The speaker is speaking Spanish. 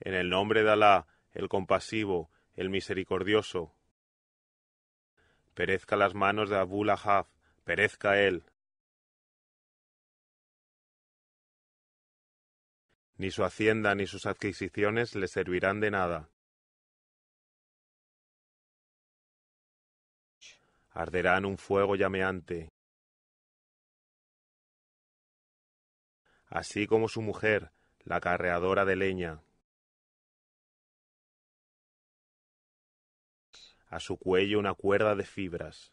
En el nombre de Alá, el compasivo, el misericordioso. Perezca las manos de Abu Lahab, perezca él. Ni su hacienda ni sus adquisiciones le servirán de nada. Arderán un fuego llameante. Así como su mujer, la carreadora de leña. A su cuello una cuerda de fibras.